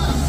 Oh!